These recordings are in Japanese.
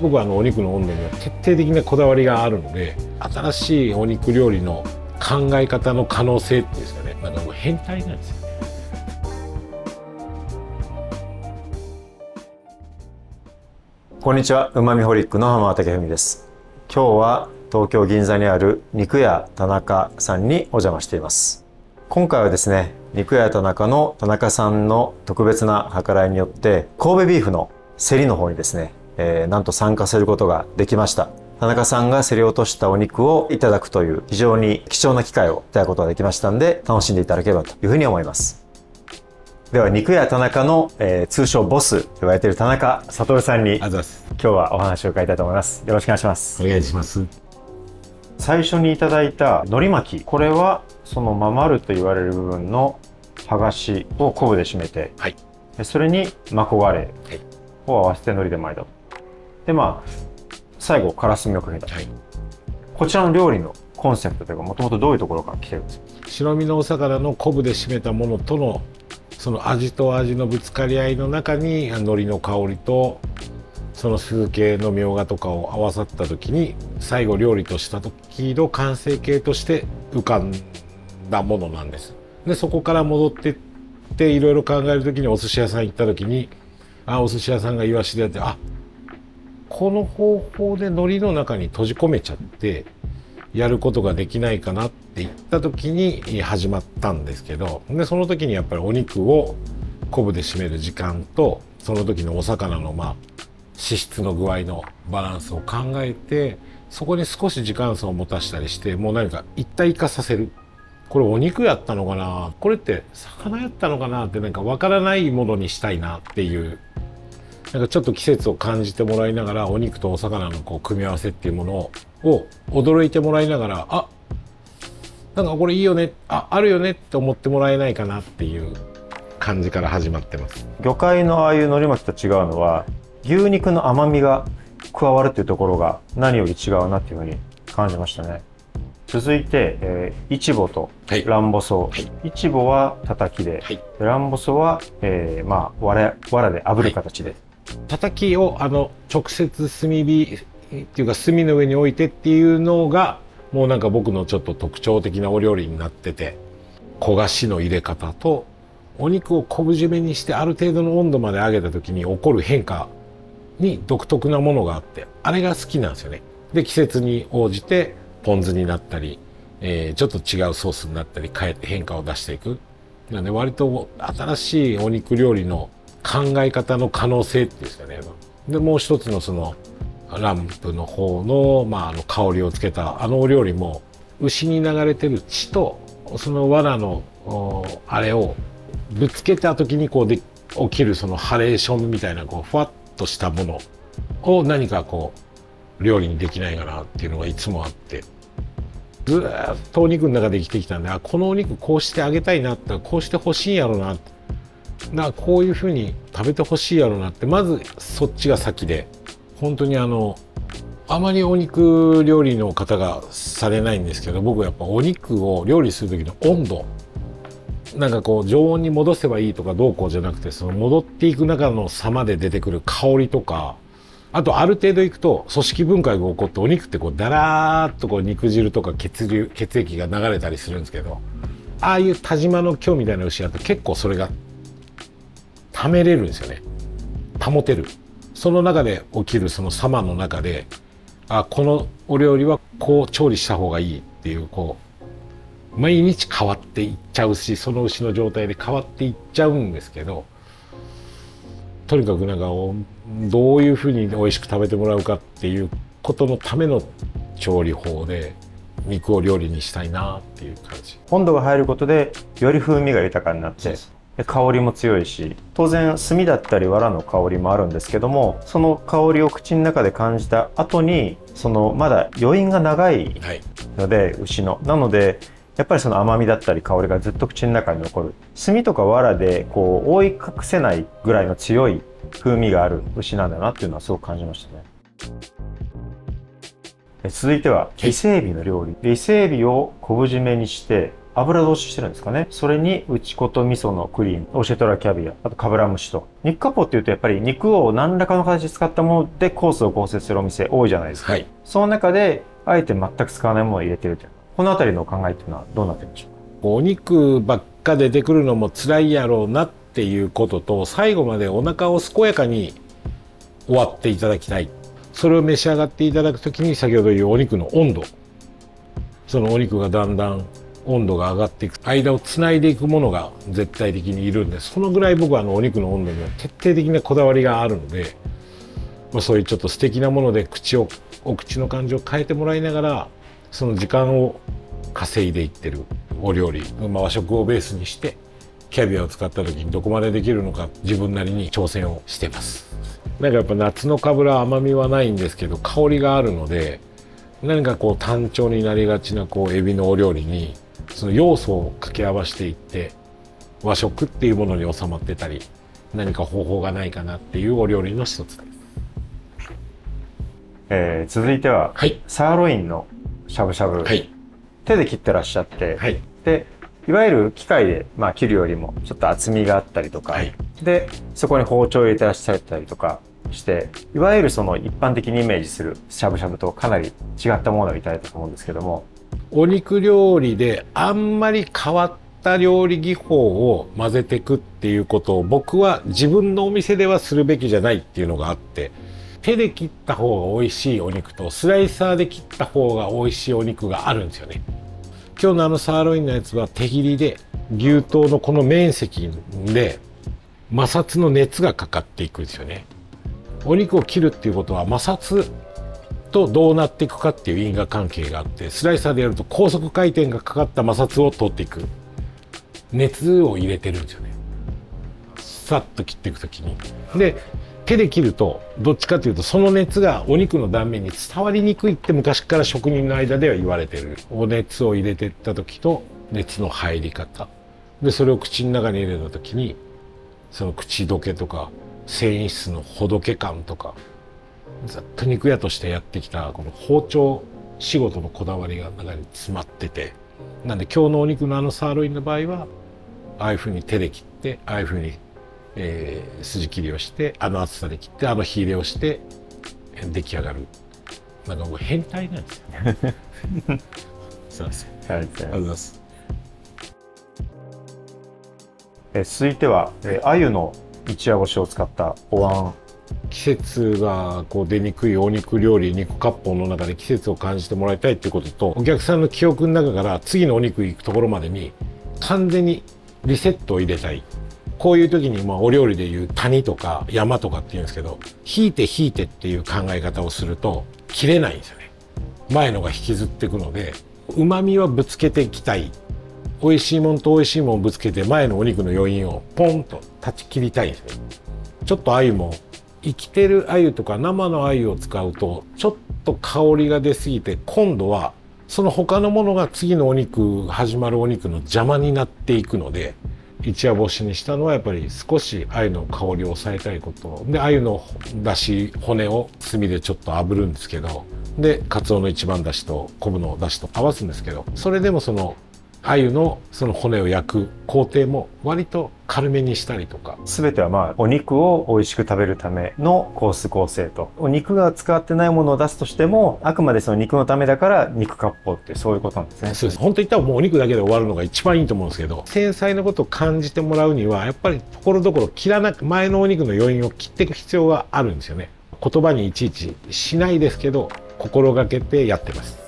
僕はあのお肉の温度には徹底的なこだわりがあるので新しいお肉料理の考え方の可能性っていうんですかねなんかもう変態なんですよこんにちは、うまみホリックの浜武文です。今日は東京銀座にある肉屋田中さんにお邪魔しています。今回はですね、肉屋田中の田中さんの特別な計らいによって、神戸ビーフの競りの方にですね、えーなんと参加することができました。田中さんが競り落としたお肉をいただくという非常に貴重な機会をいただくことができましたんで、楽しんでいただければというふうに思います。では、肉屋田中の、えー通称ボスと言われている田中悟さんに今日はお話を伺いたいと思います。よろしくお願いします。お願いします最初にいただいた海苔巻き。これはそのままると言われる部分の剥がしを昆布で締めて、はいでそれにマコガレを合わせて海苔で巻いたと。で、まあ、最後、からすみをかけた。はいこちらの料理のコンセプトというか、もともとどういうところから来てるんですか？白身のお魚の昆布で締めたものとのその味と味のぶつかり合いの中に海苔の香りとその酢系のみょうがとかを合わさった時に最後料理とした時の完成形として浮かんだものなんです。でそこから戻ってっていろいろ考える時にお寿司屋さん行った時にあお寿司屋さんがイワシでやってあこの方法で海苔の中に閉じ込めちゃってやることができないかなって言った時に始まったんですけどでその時にやっぱりお肉を昆布で締める時間とその時のお魚のまあ脂質の具合のバランスを考えてそこに少し時間差を持たしたりしてもう何か一体化させる。これお肉やったのかな？これって魚やったのかな？ってなんかわからないものにしたいなっていうなんかちょっと季節を感じてもらいながらお肉とお魚のこう組み合わせっていうものを驚いてもらいながらあなんかこれいいよねああるよねって思ってもらえないかなっていう感じから始まってます。魚介のああいう海苔巻きと違うのは、牛肉の甘みが加わるっていうところが何より違うなっていうふうに感じましたね。続いて、えー、イチボとはいランボソ。はいイチボは叩きで、はいランボソは、えー、まあ、わら、わらで炙る形で。叩きをあの直接炭火っていうか炭の上に置いてっていうのがもうなんか僕のちょっと特徴的なお料理になってて焦がしの入れ方とお肉を昆布締めにしてある程度の温度まで上げた時に起こる変化に独特なものがあってあれが好きなんですよね。で季節に応じてポン酢になったり、えーちょっと違うソースになったり変えて変化を出していく。なんで割と新しいお肉料理の考え方の可能性っていうんですかね。でもう一つのそのランプの方の,、まああの香りをつけたあのお料理も牛に流れてる血とその藁のあれをぶつけた時にこうで起きるそのハレーションみたいなこうふわっとしたものを何かこう料理にできないかなっていうのがいつもあってずっとお肉の中で生きてきたんであこのお肉こうしてあげたいなってこうしてほしいんやろうなってなこういうふうに食べてほしいやろうなってまずそっちが先で本当にあのあまりお肉料理の方がされないんですけど僕はやっぱお肉を料理する時の温度なんかこう常温に戻せばいいとかどうこうじゃなくてその戻っていく中の様で出てくる香りとかあとある程度いくと組織分解が起こってお肉ってこうだらーっとこう肉汁とか血流血液が流れたりするんですけどああいう田島の今日みたいな牛だと結構それが溜めれるんですよね。保てる。その中で起きるその様の中であこのお料理はこう調理した方がいいっていうこう毎日変わっていっちゃうしその牛の状態で変わっていっちゃうんですけどとにかくなんかおどういうふうに美味しく食べてもらうかっていうことのための調理法で肉を料理にしたいなっていう感じ。温度が入ることで、より風味が豊かになって、で香りも強いし。当然炭だったり藁の香りもあるんですけどもその香りを口の中で感じた後にそのまだ余韻が長いはい。ので牛の。なのでやっぱりその甘みだったり香りがずっと口の中に残る。炭とか藁でこう覆い隠せないぐらいの強い風味がある牛なんだなっていうのはすごく感じましたね。え続いては伊勢海老の料理。で伊勢海老を昆布締めにして油通ししてるんですかね。それに、内子と味噌のクリーム、オシェトラキャビア、あとカブラムシと。肉割烹っていうとやっぱり肉を何らかの形で使ったものでコースを構成するお店多いじゃないですか。はい。その中で、あえて全く使わないものを入れてるという。このあたりの考えっていうのはどうなってるんでしょうか？お肉ばっか出てくるのも辛いやろうなっていうことと、最後までお腹を健やかに終わっていただきたい。それを召し上がっていただくときに、先ほど言うお肉の温度。そのお肉がだんだん温度が上がっていく。間をつないでいくものが絶対的にいるんで、そのぐらい僕はあのお肉の温度には徹底的なこだわりがあるので、まあ、そういうちょっと素敵なもので口を、お口の感じを変えてもらいながら、その時間を稼いでいってるお料理、まあ、和食をベースにしてキャビアを使った時にどこまでできるのか自分なりに挑戦をしてますなんかやっぱ夏のかぶら甘みはないんですけど香りがあるので何かこう単調になりがちなこうエビのお料理にその要素を掛け合わせていって和食っていうものに収まってたり何か方法がないかなっていうお料理の一つです。えー続いては、はい。サーロインのしゃぶしゃぶ、はい。手で切ってらっしゃって、はい。でいわゆる機械で、まあ、切るよりもちょっと厚みがあったりとか、はい。でそこに包丁を入れてらっしゃったりとかしていわゆるその一般的にイメージするしゃぶしゃぶとかなり違ったものをいただいたと思うんですけどもお肉料理であんまり変わった料理技法を混ぜていくっていうことを僕は自分のお店ではするべきじゃないっていうのがあって手で切った方が美味しいお肉とスライサーで切った方が美味しいお肉があるんですよね。今日のあのサーロインのやつは手切りで牛刀のこの面積で摩擦の熱がかかっていくんですよね。お肉を切るっていうことは摩擦とどうなっていくかっていう因果関係があってスライサーでやると高速回転がかかった摩擦を取っていく。熱を入れてるんですよね。さっと切っていくときに。で手で切るとどっちかというとその熱がお肉の断面に伝わりにくいって昔から職人の間では言われてる。お熱を入れてった時と熱の入り方。でそれを口の中に入れた時にその口どけとか繊維質のほどけ感とかずっと肉屋としてやってきたこの包丁仕事のこだわりが中に詰まってて。なんで今日のお肉のあのサーロインの場合はああいうふうに手で切ってああいうふうに、えー筋切りをしてあの厚さで切ってあの火入れをしてえー出来上がる。なんかもう変態なんですよね。すいませんあはい。りがとうございます。えー続いては、えー、鮎の一夜干しを使ったお椀季節がこう出にくいお肉料理肉割烹の中で季節を感じてもらいたいっていうこととお客さんの記憶の中から次のお肉行くところまでに完全にリセットを入れたい。こういう時にまあお料理でいう谷とか山とかっていうんですけど引いて引いてっていう考え方をすると切れないんですよね。前のが引きずっていくので旨味はぶつけていきたい。美味しいもんと美味しいもんぶつけて前のお肉の余韻をポンと断ち切りたいんですね。ちょっと鮎も生きてる鮎とか生の鮎を使うとちょっと香りが出すぎて今度はその他のものが次のお肉始まるお肉の邪魔になっていくので一夜干しにしたのはやっぱり少し鮎の香りを抑えたいこと。で鮎のだし骨を炭でちょっと炙るんですけど。でカツオの一番だしと昆布のだしと合わすんですけど。それでもその鮎のその骨を焼く工程も割と軽めにしたりとか。全てはまあお肉を美味しく食べるためのコース構成と。お肉が使ってないものを出すとしてもあくまでその肉のためだから肉割烹ってそういうことなんですね。そうです。本当言ったらもうお肉だけで終わるのが一番いいと思うんですけど繊細なことを感じてもらうにはやっぱりところどころ切らなく前のお肉の余韻を切っていく必要があるんですよね。言葉にいちいちしないですけど心がけてやってます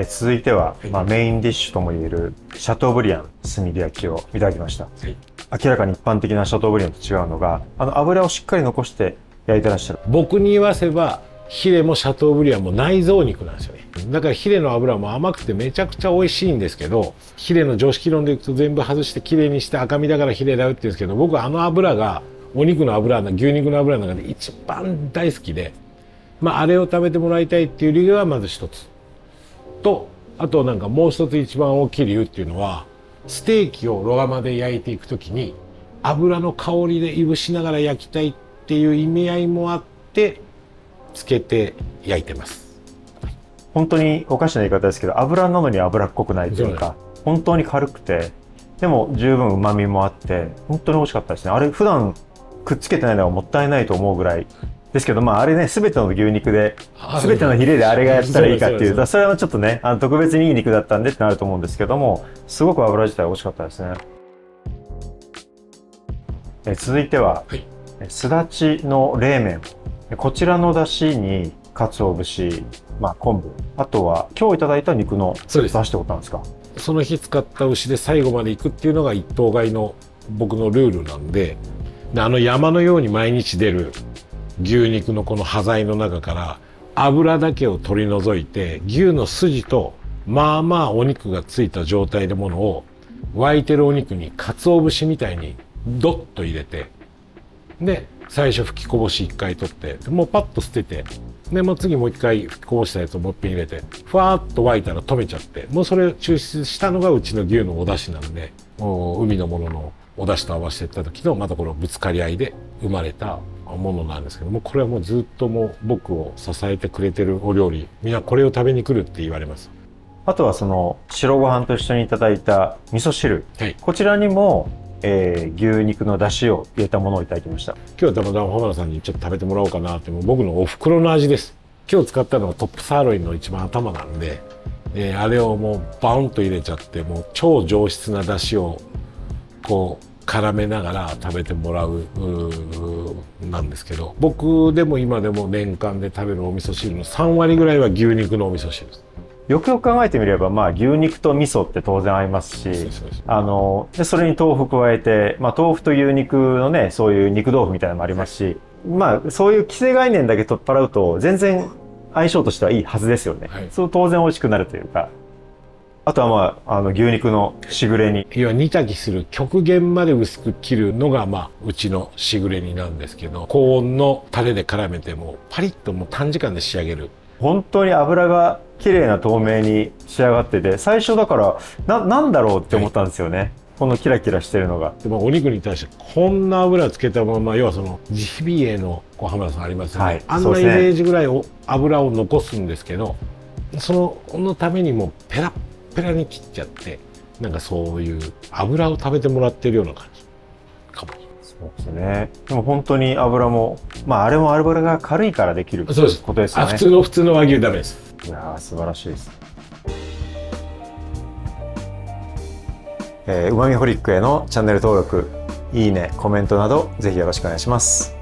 え続いては、はい。まあ、メインディッシュともいえるシャトーブリアン炭火焼きをいただきました。はい。明らかに一般的なシャトーブリアンと違うのがあの油をしっかり残して焼いてらっしゃる。僕に言わせばヒレもシャトーブリアンも内臓肉なんですよね。だからヒレの油も甘くてめちゃくちゃ美味しいんですけどヒレの常識論でいくと全部外してきれいにして赤身だからヒレだよって言うんですけど僕はあの油がお肉の油の牛肉の油の中で一番大好きでまああれを食べてもらいたいっていう理由はまず一つとあとなんかもう一つ一番大きい理由っていうのはステーキをロガマで焼いていくときに油の香りでいぶしながら焼きたいっていう意味合いもあってつけて焼いてます。本当におかしな言い方ですけど油なのに脂っこくないというか本当に軽くてでも十分旨味もあって本当に美味しかったですねあれ普段くっつけてないのはもったいないと思うぐらいですけどまああれね全ての牛肉で全てのヒレであれがやったらいいかっていうとそれはちょっとねあの特別にいい肉だったんでってなると思うんですけどもすごく油自体美味しかったですね。え続いては、はい。すだちの冷麺。こちらの出汁に鰹節、まあ、昆布あとは今日いただいた肉のそうです。出汁ってことなんですか？その日使った牛で最後まで行くっていうのが一頭買いの僕のルールなんでであの山のように毎日出る牛肉のこの端材の中から油だけを取り除いて牛の筋とまあまあお肉がついた状態でものを沸いてるお肉に鰹節みたいにドッと入れてで最初吹きこぼし1回取ってもうパッと捨ててでもう次もう1回吹きこぼしたやつをもう一遍入れてふわっと沸いたら止めちゃってもうそれを抽出したのがうちの牛のお出汁なんでもう海のもののお出汁と合わせていった時のまたこのぶつかり合いで生まれたものなんですけどもこれはもうずっともう僕を支えてくれてるお料理みんなこれを食べに来るって言われます。あとはその白ご飯と一緒にいただいた味噌汁。はい。こちらにも、えー牛肉の出汁を入れたものをいただきました。今日はたまたま浜田さんにちょっと食べてもらおうかなってもう僕のお袋の味です。今日使ったのはトップサーロインの一番頭なんで、えーあれをもうバウンと入れちゃってもう超上質な出汁をこう絡めながら食べてもらうなんですけど僕でも今でも年間で食べるお味噌汁の3割ぐらいは牛肉のお味噌汁です。よくよく考えてみれば、まあ、牛肉と味噌って当然合いますしあのでそれに豆腐加えて、まあ、豆腐と牛肉のねそういう肉豆腐みたいなのもありますし、まあ、そういう既成概念だけ取っ払うと全然相性としてはいいはずですよね、はい。そう当然美味しくなるというかあとはまああの牛肉のしぐれに要は煮炊きする極限まで薄く切るのがまあうちのしぐれ煮なんですけど高温のタレで絡めてもうパリッともう短時間で仕上げる。本当に油が綺麗な透明に仕上がってて最初だからななんだろうって思ったんですよね、このキラキラしてるのが。でもお肉に対してこんな油つけたまま要はそのジビエのこう浜田さんありますよね、はいあんなイメージぐらいお油を残すんですけどそのこのためにもうペラッペラに切っちゃってなんかそういう油を食べてもらってるような感じかも。そうですね。でも本当に油もまああれも油が軽いからできるそうです。ことですよね。あ普通の普通の和牛ダメです。いやー素晴らしいです。えーうまみホリックへのチャンネル登録いいねコメントなどぜひよろしくお願いします